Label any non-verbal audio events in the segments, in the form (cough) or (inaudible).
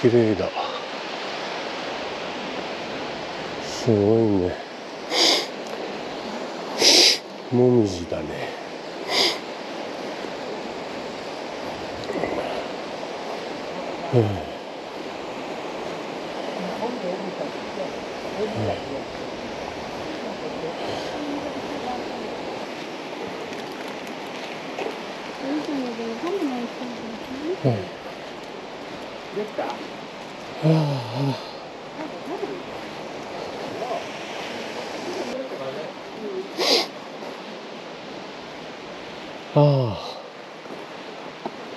綺麗だ。すごいね。もみじだね。うん。ああ。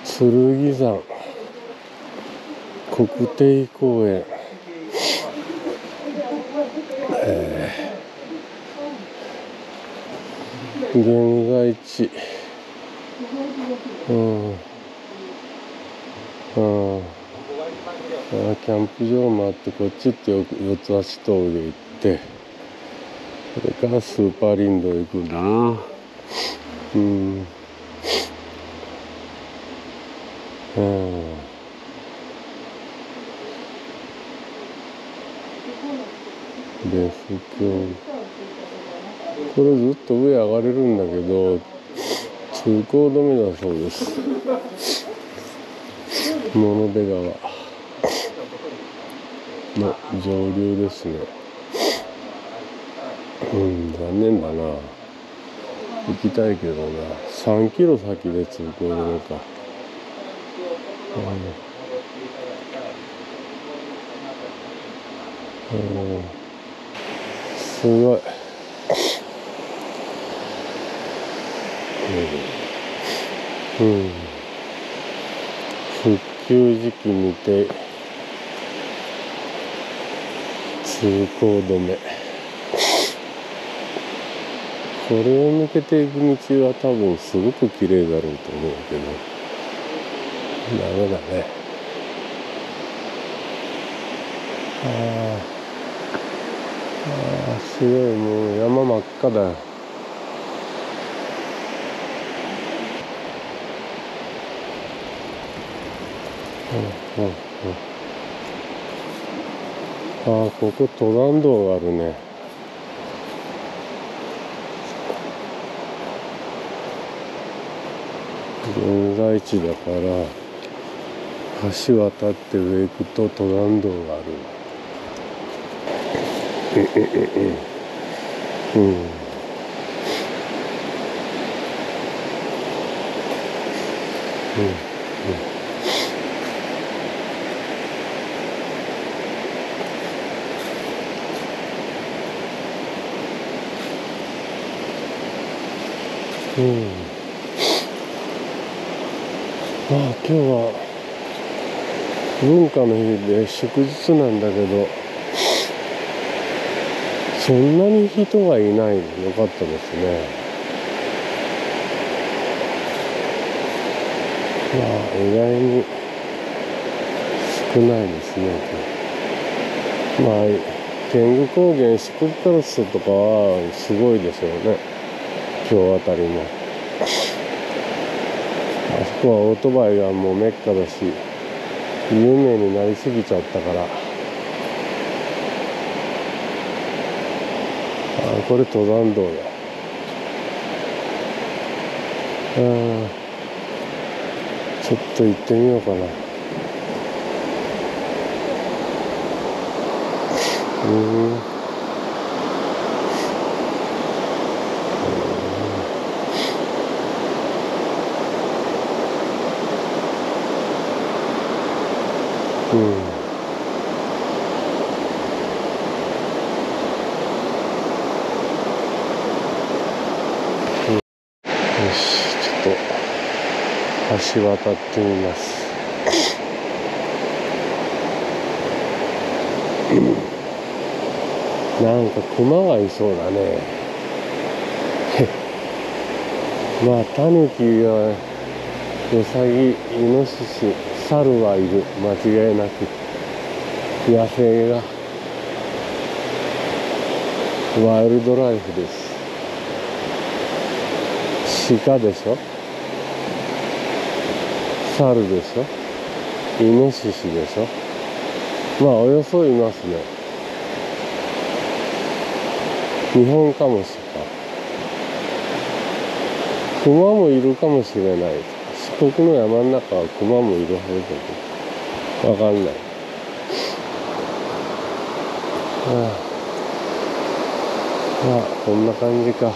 剣山国定公園。えー、現在地うん。うんあキャンプ場もあってこっちって四つ足峠行って。それからスーパー林道行くんだな。うん。うん。でこれずっと上上がれるんだけど通行止めだそうです。物部川。の上流ですね。うん残念だな。行きたいけどな。3キロ先で通行止めか、うん。うん、すごい、うん、うん、復旧時期にて通行止めこれを抜けていく道は多分すごく綺麗だろうと思うけどダメだね。ああすごいもう山真っ赤だ。うんうんうん。ああここ登山道があるね。現在地だから。橋渡って上行くと登山道があるええええ。うん。うん。うん。うん。まあ今日は文化の日で祝日なんだけどそんなに人がいないのよ。かったですね。まあ意外に少ないですね。まあ天狗高原四国カラスとかはすごいでしょうね。今日あたりも。あそこはオートバイがもうメッカだし。有名になりすぎちゃったから。あこれ登山道だ。あちょっと行ってみようかな。うんよしちょっと橋渡ってみます。(coughs) なんか熊がいそうだね。(laughs) まあタヌキやウサギイノシシ猿はいる。間違いなく。野生が。ワイルドライフです。鹿でしょ？猿でしょ？イノシシでしょ？まあおよそいますね。日本かもしれない。熊もいるかもしれない。遠くの山の中は熊もいるはずだけどわかんない。ああ。まあこんな感じか。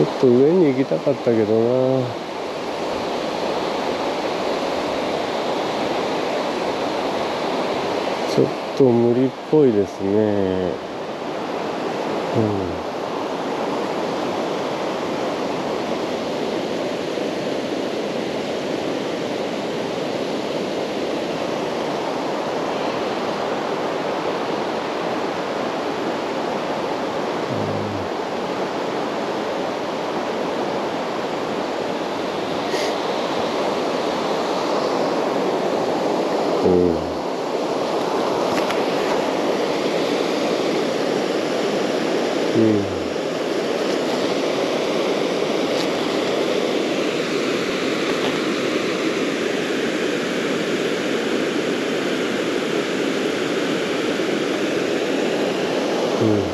ちょっと上に行きたかったけどな。ちょっと無理っぽいですね。うん。Mm.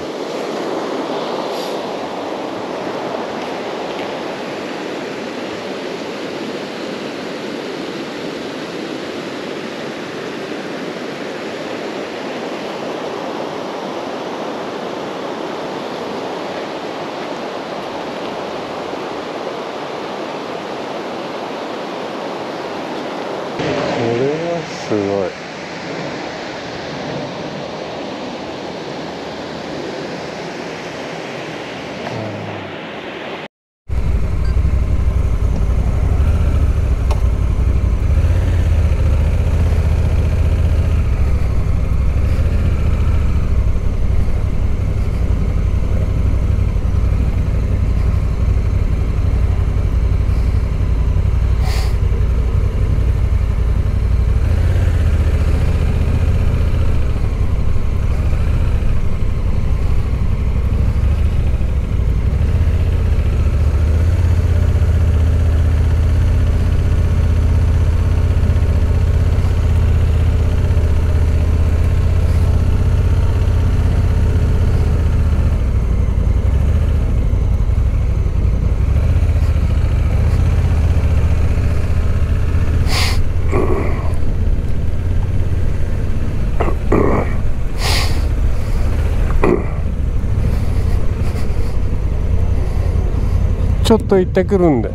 ちょっと行ってくるんで。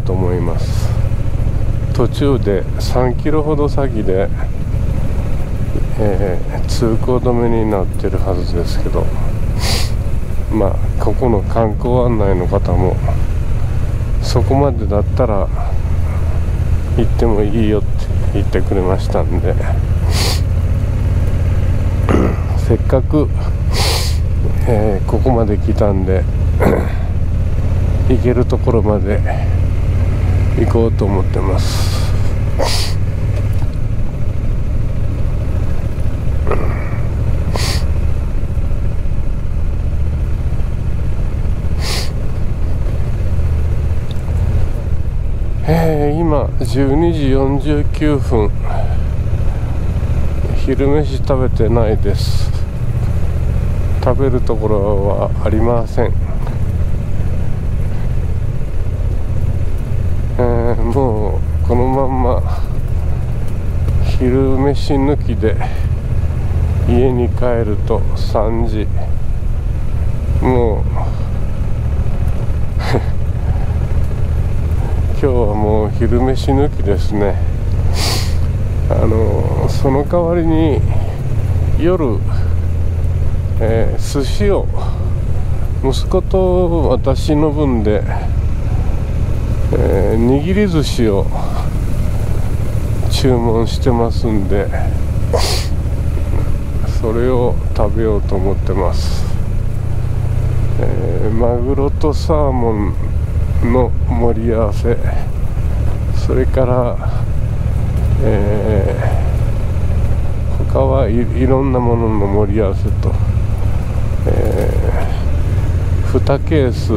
と思います。途中で3キロほど先で、えー通行止めになってるはずですけどまあここの観光案内の方もそこまでだったら行ってもいいよって言ってくれましたんで (clears throat) せっかくえーここまで来たんで (clears throat) 行けるところまで行こうと思ってます。えー今12時49分。昼飯食べてないです。食べるところはありません、えーもうこのまんま昼飯抜きで家に帰ると3時。もう (laughs) 今日はもう昼飯抜きですね。あのその代わりに夜えー寿司を息子と私の分で、えー握り寿司を注文してますんでそれを食べようと思ってます、えーマグロとサーモンの盛り合わせ。それから、えー他はいろんなものの盛り合わせと。えー2ケース。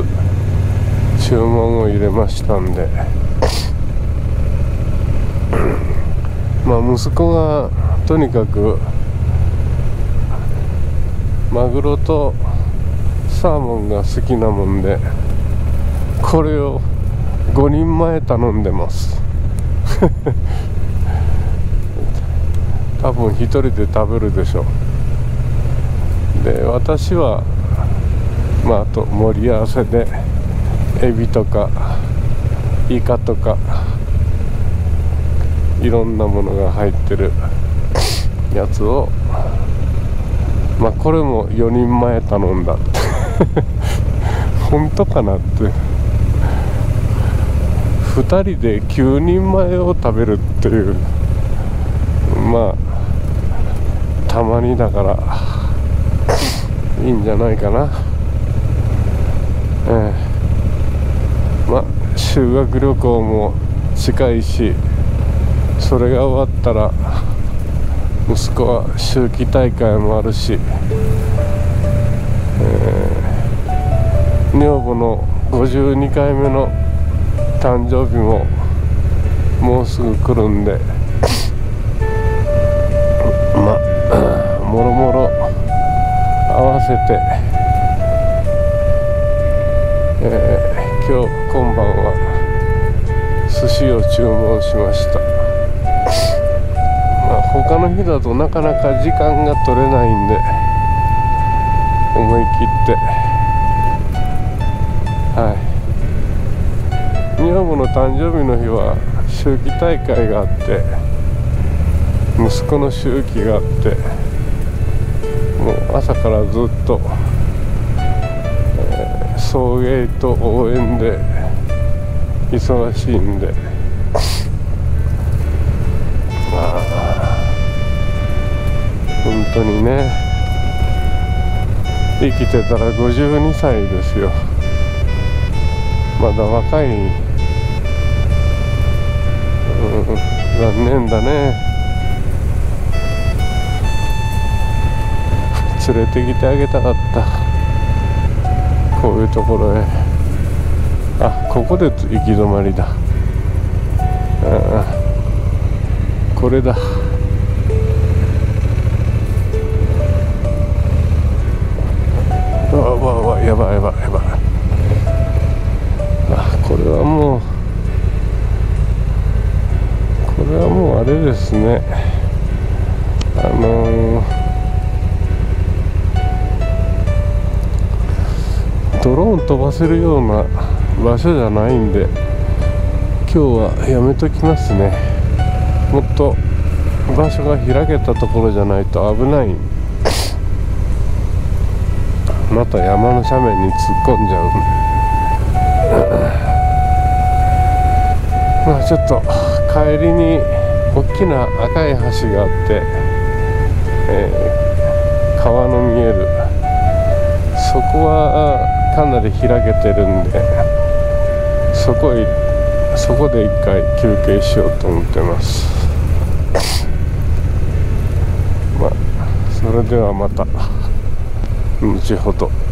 注文を入れましたんで。(coughs) まあ息子がとにかくマグロとサーモンが好きなもんでこれを5人前頼んでます。(laughs) 多分1人で食べるでしょう。で私はまああと盛り合わせでエビとかイカとかいろんなものが入ってるやつをまあこれも4人前頼んだ。っ (laughs) て本当かなって。2人で9人前を食べるっていう。まあたまにだからいいんじゃないかなええまあ修学旅行も近いしそれが終わったら息子は秋季大会もあるし、えー、女房の52回目の誕生日ももうすぐ来るんでまあ (clears throat) もろもろ合わせて、えー、今日今晩は寿司を注文しました。他の日だとなかなか時間が取れないんで思い切ってはい女房の誕生日の日は秋季大会があって息子の周期があってもう朝からずっと、送迎と応援で忙しいんで。まあ本。当にね生きてたら52歳ですよ。まだ若い、うん、残念だね。連れてきてあげたかった。こういうところへ。あここで行き止まりだ。あこれだ。わわやばいやばいやばい。あこれはもう。これはもうあれですね。あのー、ドローン飛ばせるような場所じゃないんで今日はやめときますね。もっと場所が開けたところじゃないと危ない。また山の斜面に突っ込んじゃう。(laughs) まあちょっと帰りに大きな赤い橋があって、えー、川の見える。そこはかなり開けてるんでそこへそこで一回休憩しようと思ってますまあそれではまた。後ほど